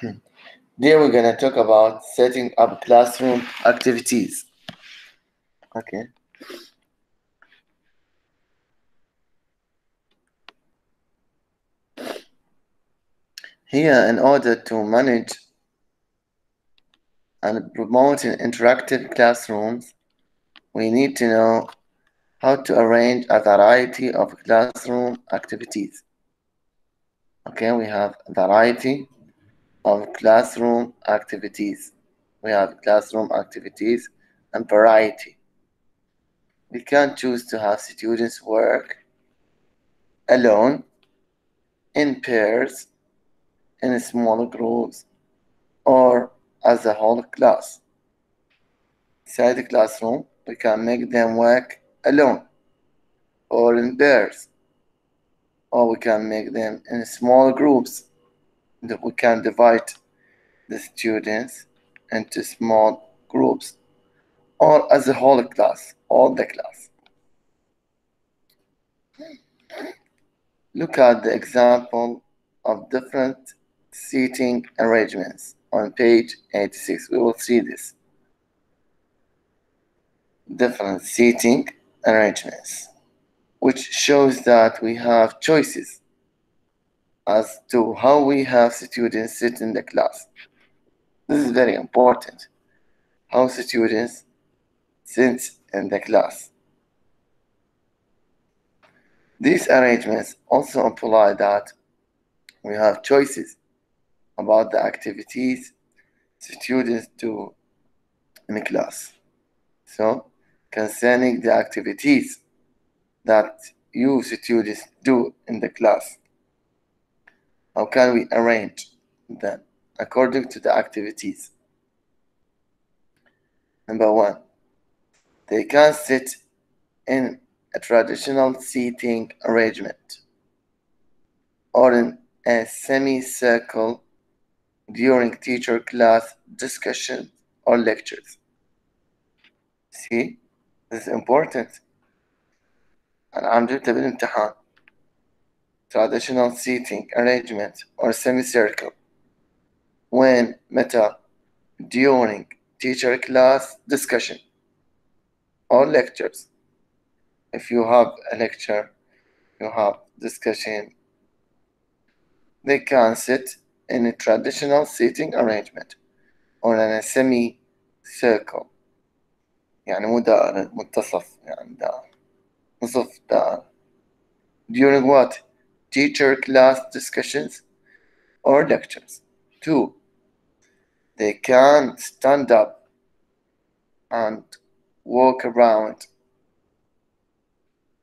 Hmm. Today we're gonna talk about setting up classroom activities. Okay. Here, in order to manage and promote interactive classrooms, we need to know how to arrange a variety of classroom activities. Okay, we have variety of classroom activities. We have classroom activities and variety. We can choose to have students work alone, in pairs, in small groups, or as a whole class. Inside the classroom, we can make them work alone or in pairs, or we can make them in small groups that we can divide the students into small groups or as a whole class, all the class. Look at the example of different seating arrangements on page 86. We will see this. Different seating arrangements, which shows that we have choices as to how we have students sit in the class. This is very important. How students sit in the class. These arrangements also imply that we have choices about the activities students do in the class. So, concerning the activities that you students do in the class, how can we arrange them according to the activities? Number one, they can sit in a traditional seating arrangement or in a semicircle during teacher class discussion or lectures. See, this is important. أنا عم جبتها بالامتحان traditional seating arrangement or semicircle when متى during teacher class discussion or lectures if you have a lecture you have discussion they can sit in a traditional seating arrangement or in a semi-circle يعني مو دائرة منتصف يعني دائرة نصف دائرة during what teacher class discussions or lectures. Two they can stand up and walk around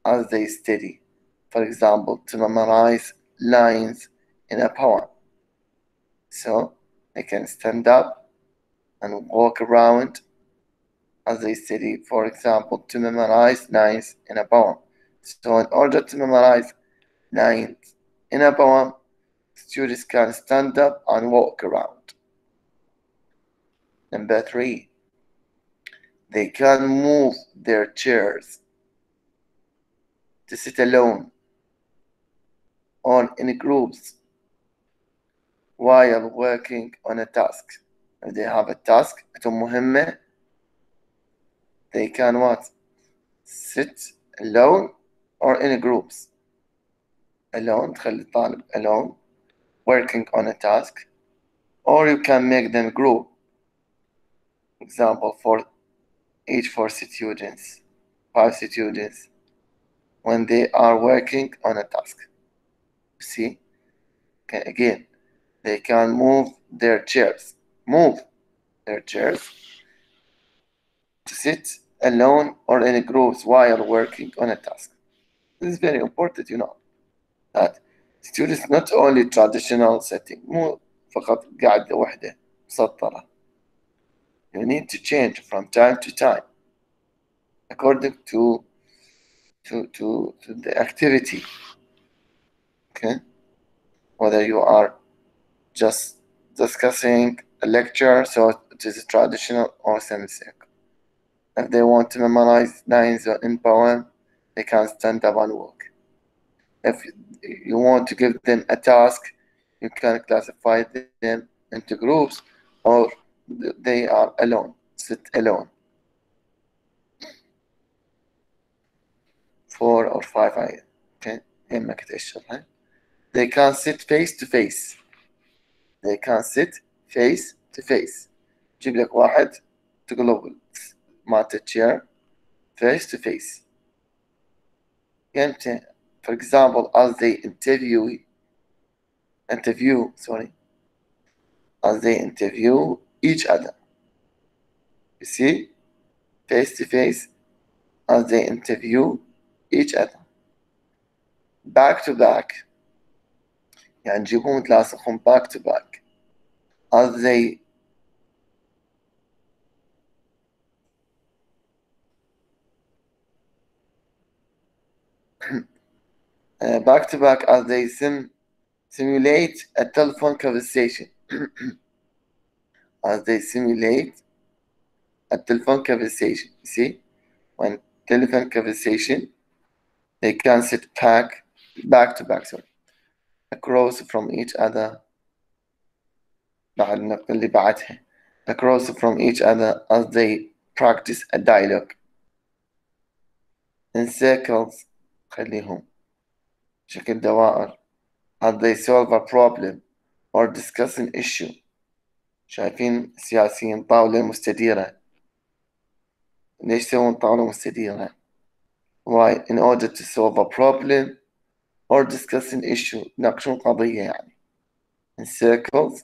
as they study. For example to memorize lines in a poem. So they can stand up and walk around as they study, for example, to memorize lines in a poem. So in order to memorize lines in a poem, students can stand up and walk around. Number three, they can move their chairs to sit alone or in groups while working on a task. If they have a task, عندهم مهمة, they can what? Sit alone or in groups. Alone, تخلي الطالب alone, working on a task, or you can make them group. Example for each four students, five students, when they are working on a task. See? Okay, again, they can move their chairs. Move their chairs to sit alone or in groups while working on a task. This is very important, you know, that students not only traditional setting مو فقط قاعدة واحدة مسطرة. You need to change from time to time according to to to, to the activity. Okay, whether you are just discussing a lecture, so it is traditional or semicircle. If they want to memorize lines in poem, they can stand up and walk. If you want to give them a task, you can classify them into groups or they are alone sit alone four or five I okay يهمك تقشرها they can sit face to face they can sit face to face جيب لك واحد تقلب مالت chair face to face يمتى for example as they interview interview sorry as they interview each other you see face to face as they interview each other back to back يعني نجيبهم تلاصقهم back to back as they uh, back to back as they sim simulate a telephone conversation as they simulate a telephone conversation you see when telephone conversation they can sit back back to back sorry across from each other بعد النقطة اللي بعدها across from each other as they practice a dialogue in circles خليهم شكل دوائر as they solve a problem or discuss an issue شايفين السياسيين طاولة مستديرة ليش يسوون طاولة مستديرة why in order to solve a problem or discuss an issue يناقشون قضية يعني in circles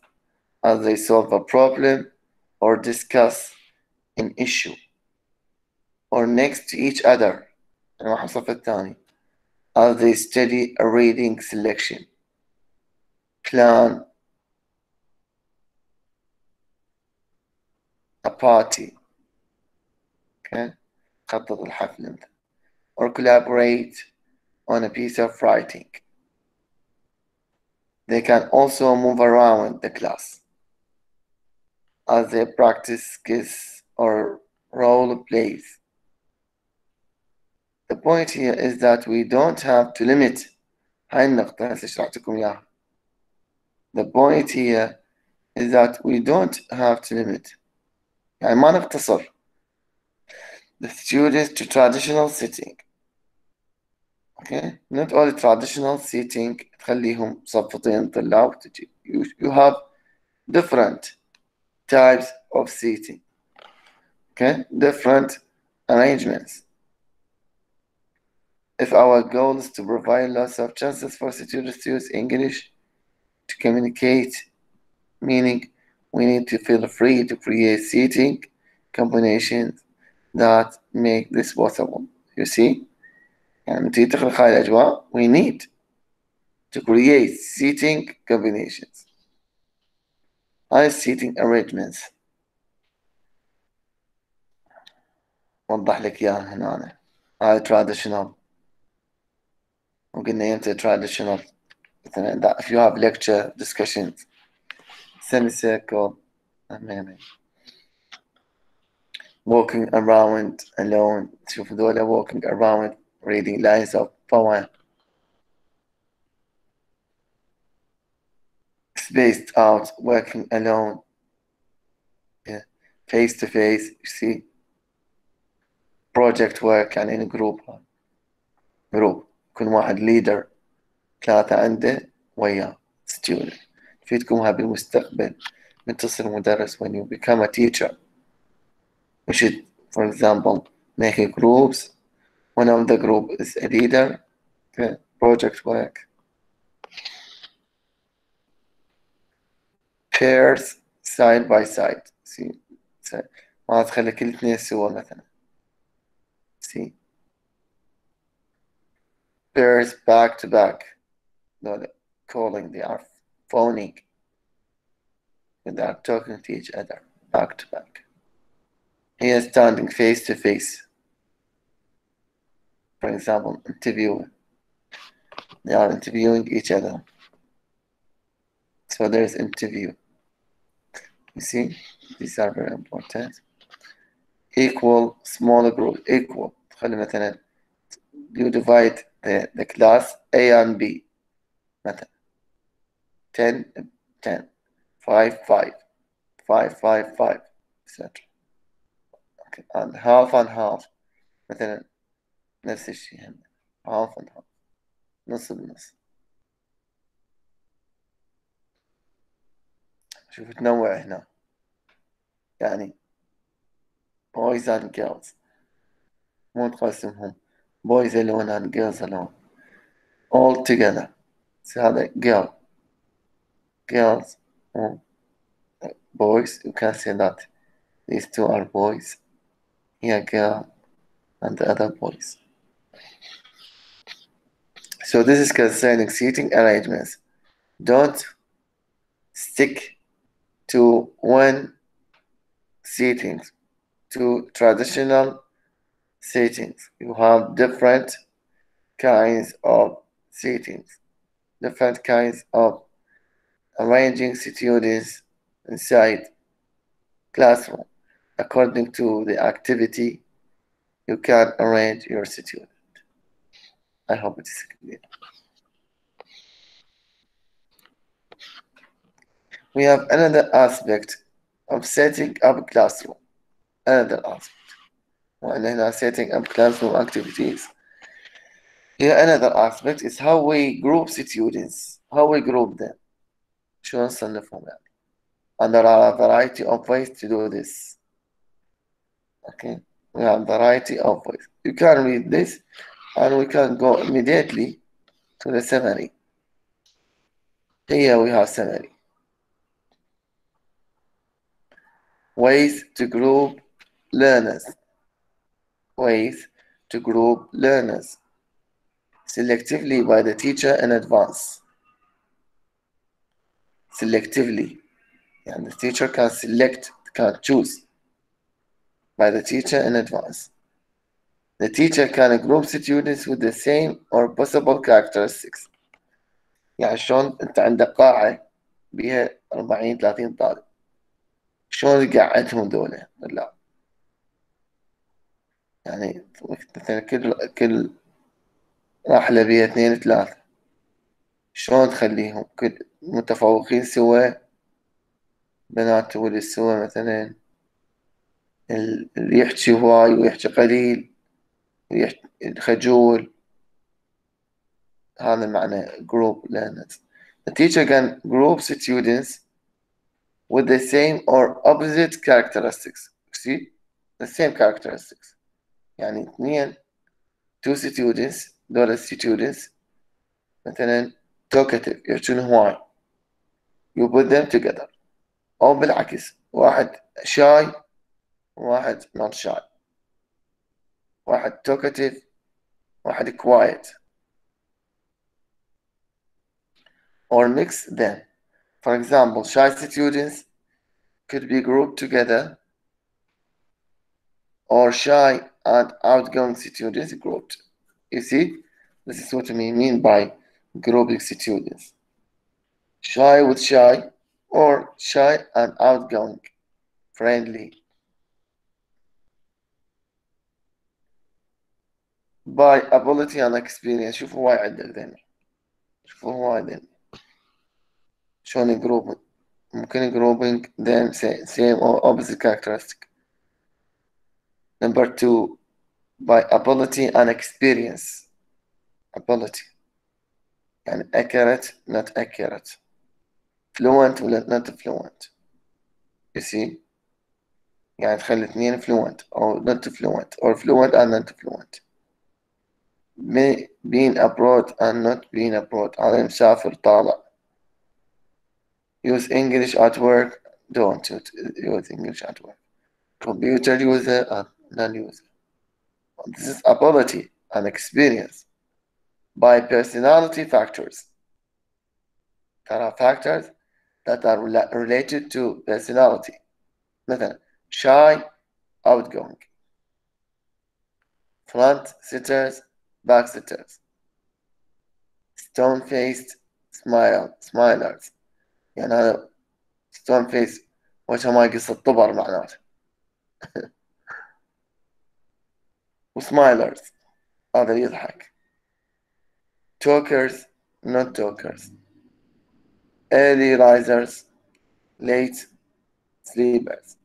as they solve a problem or discuss an issue or next to each other أنا الصف الثاني as they study a reading selection plan a party okay خطط الحفل مثلا or collaborate on a piece of writing they can also move around the class as they practice skills or role plays the point here is that we don't have to limit هاي النقطة هسه شرحت لكم إياها the point here is that we don't have to limit يعني ما نقتصر the students to traditional seating okay not only traditional seating تخليهم صفطين طلاب وتجي you, you have different types of seating okay different arrangements if our goal is to provide lots of chances for students to use English to communicate, meaning we need to feel free to create seating combinations that make this possible. You see? يعني تيجي تخلق هاي الأجواء we need to create seating combinations. هاي seating arrangements وضح لك إياها هنا هاي traditional وقلنا يمتى traditional مثلا that if you have lecture discussions semicircle أمامي walking around alone شوف دولة walking around reading lines of poem spaced out working alone yeah. face to face you see project work يعني in group group كل واحد leader ثلاثة عنده وياه student تفيدكمها بالمستقبل من تصير مدرس when you become a teacher you should for example make groups one of the group is a leader okay. project work pairs side by side see ما تخلي كل اثنين سوا مثلا see pairs back to back no calling they are phoning and they are talking to each other back to back here standing face to face for example interviewing they are interviewing each other so there's interview you see these are very important equal smaller group equal خلي مثلا you divide the, class A and B مثلا 10 10 five five five five five etc okay and half and half مثلا نفس الشيء هم half and half نص بنص شوف تنوع هنا يعني boys and girls مو تقسمهم boys alone and girls alone, all together. So how the girl, girls, boys, you can say that these two are boys, here girl, and the other boys. So this is concerning seating arrangements. Don't stick to one seating, to traditional seatings you have different kinds of settings, different kinds of arranging students inside classroom. According to the activity you can arrange your student I hope it is clear. We have another aspect of setting up classroom. Another aspect وأن هنا setting up classroom activities here another aspect is how we group students how we group them شلون نصنفهم يعني and there are a variety of ways to do this okay we have a variety of ways you can read this and we can go immediately to the summary here we have summary ways to group learners ways to group learners selectively by the teacher in advance selectively and the teacher can select can choose by the teacher in advance the teacher can group students with the same or possible characteristics يعني شلون انت عندك قاعة بها 40 30 طالب شلون تقعدهم ذولا لا يعني مثلا كل كل راحلة بيها اثنين ثلاثة. شلون تخليهم؟ كل متفوقين سوا بنات ولد سوا مثلا اللي يحكي هواي ويحكي قليل الخجول هذا معنى group learners. The teacher can group students with the same or opposite characteristics. See? The same characteristics. يعني اثنين two students دول students مثلا talkative يحجون هواي you put them together أو بالعكس واحد shy واحد not shy واحد talkative واحد quiet or mix them for example shy students could be grouped together or shy and outgoing students grouped you see this is what we mean by grouping students shy with shy or shy and outgoing friendly by ability and experience شوفوا هواي عندك ذني شوفوا هواي ذني شلون grouping ممكن grouping them same or opposite characteristic number two by ability and experience ability يعني accurate not accurate fluent ولا not fluent you see يعني تخلي اثنين fluent أو not fluent or fluent and not fluent being abroad and not being abroad هذا مسافر طالع use English at work don't use English at work computer user and non-user this is ability and experience by personality factors there are factors that are related to personality مثلا shy outgoing front sitters back sitters stone faced smile smilers يعني هذا stone face وجهه ما يقص الطبر معناته وسمايلرز هذا يضحك talkers not talkers. Early risers late sleepers.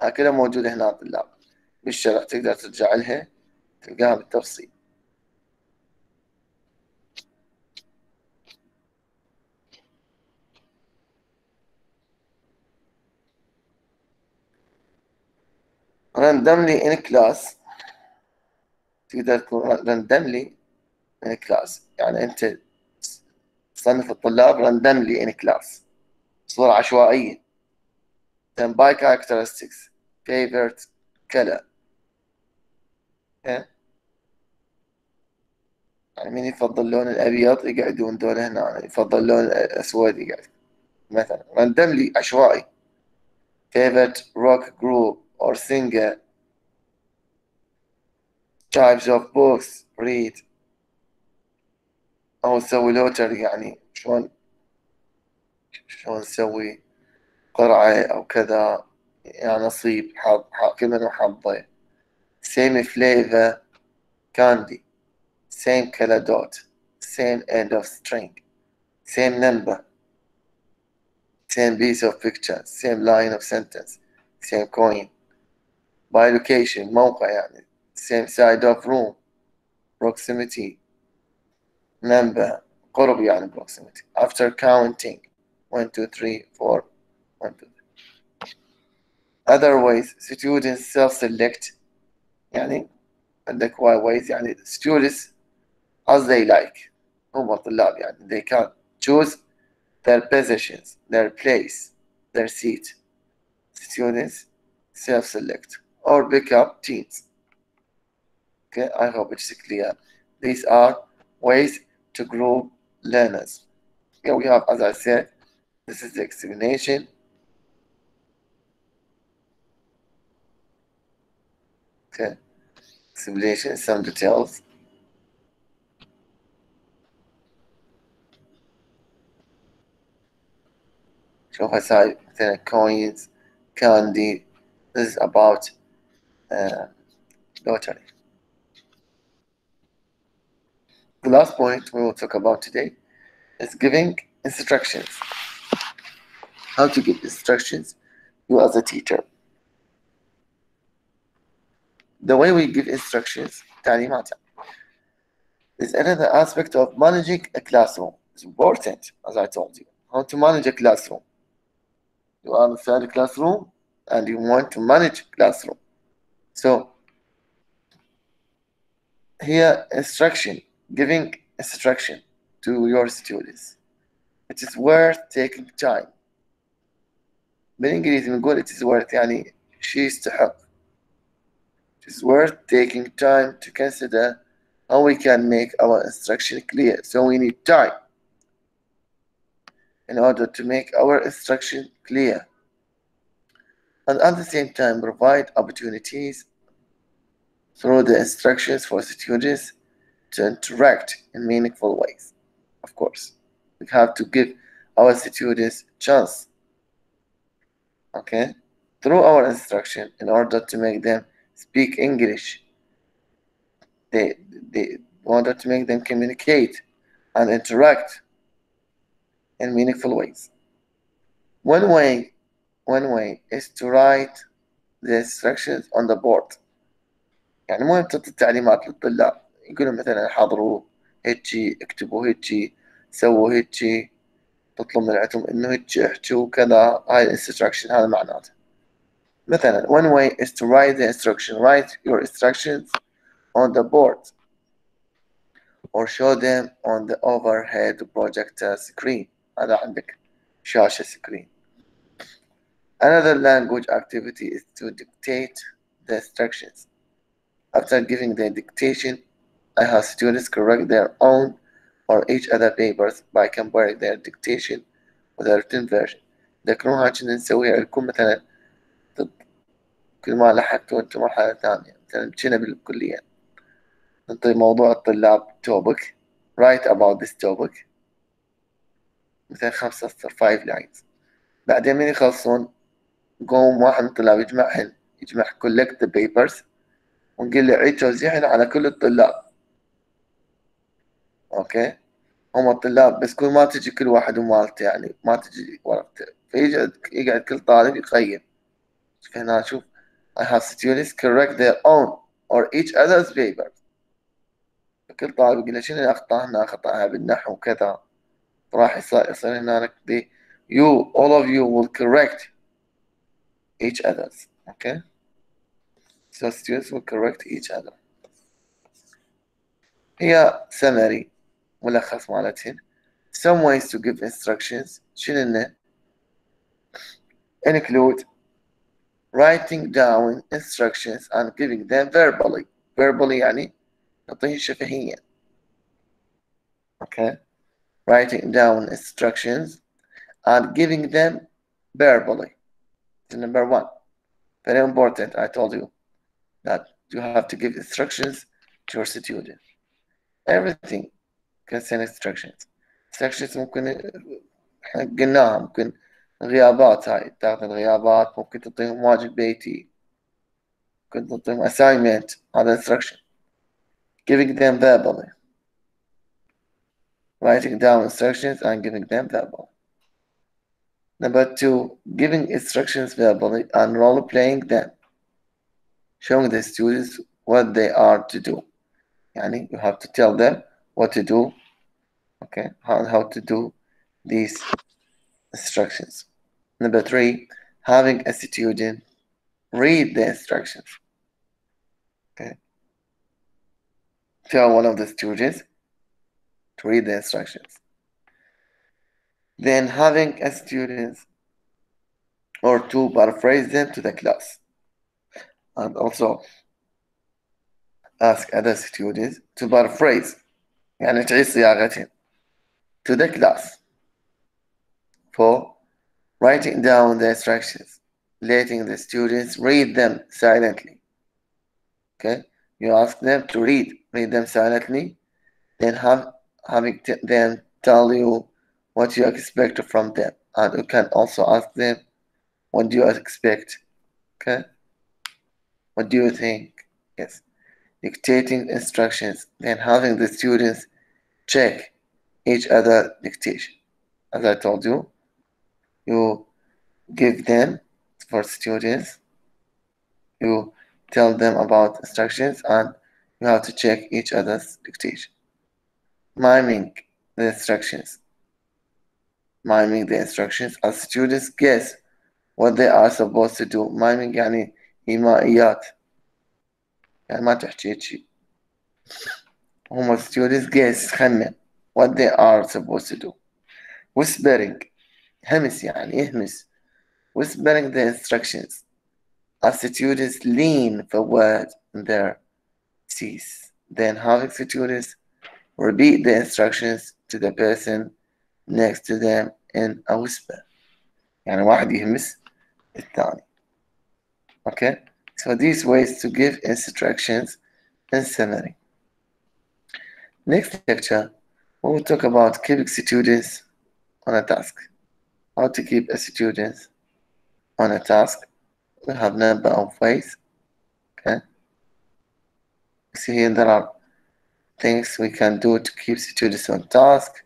هكذا موجودة هنا طلاب بالشرح تقدر ترجع لها تلقاها بالتفصيل. Randomly in class تقدر تكون randomly in class يعني أنت تصنف الطلاب randomly in class صورة عشوائية then by characteristics favorite color يعني مين يفضل اللون الأبيض يقعدون دول هنا يفضل اللون الأسود يقعد مثلا randomly عشوائي favorite rock group or singer types of books read أو نسوي لوتر يعني شلون شلون نسوي قرعة أو كذا يعني نصيب حظ كل من وحظه same flavor candy same color dot same end of string same number same piece of picture same line of sentence same coin by location موقع يعني same side of room proximity number قرب يعني proximity after counting 1 2 3 4 1 2 3 other ways students self select يعني عندك why ways يعني students as they like هم الطلاب يعني they can choose their positions their place their seat students self select or pick up teams okay I hope it's clear these are ways to group learners here we have as I said this is the explanation okay explanation some details شوف هسه مثلا coins candy this is about uh, lottery the last point we will talk about today is giving instructions how to give instructions you as a teacher the way we give instructions تعليمات is another aspect of managing a classroom it's important as I told you how to manage a classroom you are inside a classroom and you want to manage classroom so here instruction giving instruction to your students it is worth taking time بالانجليزي بنقول it is worth يعني شيء يستحق it is worth taking time to consider how we can make our instruction clear so we need time in order to make our instruction clear and at the same time provide opportunities through the instructions for students to interact in meaningful ways. Of course, we have to give our students chance, okay, through our instruction in order to make them speak English. They, they order to make them communicate and interact in meaningful ways. One way, one way is to write the instructions on the board. يعني مو تعطي التعليمات للطلاب يقولوا مثلا حضروا هيجي اكتبوا هيجي سووا هيجي تطلب من عندهم انه هيجي احكوا كذا هاي الانستراكشن هذا معناته مثلا one way is to write the instruction write your instructions on the board or show them on the overhead projector screen هذا عندك شاشة screen another language activity is to dictate the instructions after giving the dictation I have students correct their own or each other papers by comparing their dictation with the written version ذكروها كنا نسويها لكم مثلا كل ما لحقتوا انتم مرحلة ثانية مثلا كنا بالكلية نعطي موضوع الطلاب topic write about this topic مثلا خمسة سطر five lines بعدين من يخلصون قوم واحد من الطلاب يجمعهن يجمع collect the papers عيد توزيعهن على كل الطلاب. أوكي؟ هم الطلاب بس كل ما تجي كل واحد ومالته يعني ما تجي ورقته فيقعد يقعد كل طالب يقيم. هنا شوف. I have students correct their own or each other's papers كل طالب يقول له شنو الأخطاء هنا؟ خطأها بالنحو وكذا. راح يصير هنا دي you all of you will correct each others okay so students will correct each other هي summary ملخص مالتهن some ways to give instructions شنو include writing down instructions and giving them verbally verbally يعني نعطيه شفهيا okay writing down instructions and giving them verbally number one very important I told you that you have to give instructions to your student everything concern instructions instructions ممكن قلناها ممكن غيابات هاي تاخذ الغيابات ممكن تعطيهم واجب بيتي ممكن تعطيهم assignment هذا instruction giving them verbally writing down instructions and giving them verbally Number two, giving instructions verbally and role playing them, showing the students what they are to do. Yani you have to tell them what to do, okay, how, how to do these instructions. Number three, having a student read the instructions. Okay. Tell one of the students to read the instructions then having a student or to paraphrase them to the class and also ask other students to paraphrase يعني تعيد صياغتهم to the class for writing down the instructions letting the students read them silently okay you ask them to read read them silently then have having them tell you what you expect from them. And you can also ask them what do you expect? Okay? What do you think? Yes. Dictating instructions. Then having the students check each other dictation. As i told you you give them for students. You tell them about instructions and you have to check each other's dictation. Miming the instructions miming the instructions as students guess what they are supposed to do miming يعني إيمائيات يعني ما تحكي شيء هم students guess خمن what they are supposed to do whispering همس يعني يهمس whispering the instructions as students lean forward in their seats then having students repeat the instructions to the person next to them in a whisper يعني واحد يهمس الثاني okay so these ways to give instructions in summary next lecture we will talk about keeping students on a task how to keep a student on a task we have number of ways okay see here there are things we can do to keep students on task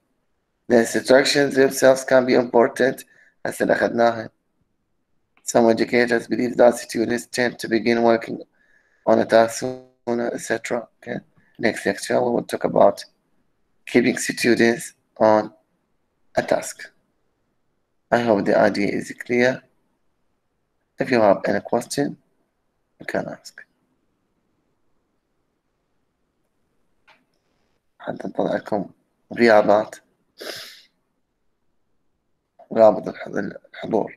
the instructions themselves can be important as أخذناها some educators believe that students tend to begin working on a task sooner etc okay next lecture we will talk about keeping students on a task I hope the idea is clear if you have any question you can ask حتى نطلع لكم رياضات رابط الحضور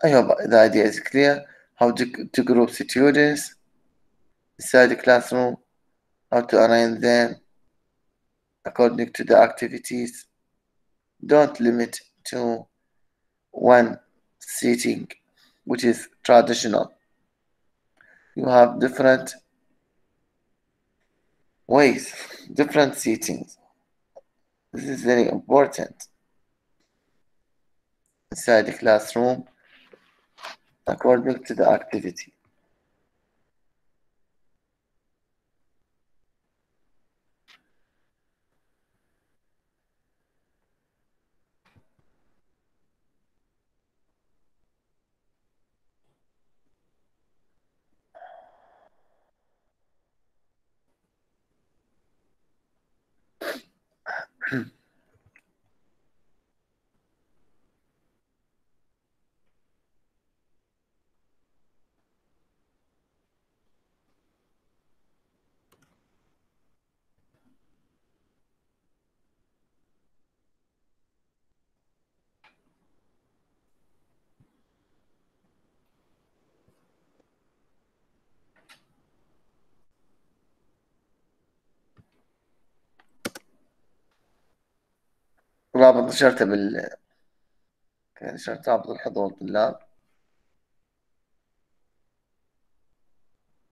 I hope the idea is clear how to, to group students inside the classroom how to arrange them according to the activities don't limit to one seating which is traditional you have different ways different seatings this is very important. Inside the classroom according to the activity Mm-hmm. رابط نشرته بال نشرت رابط الحضور طلاب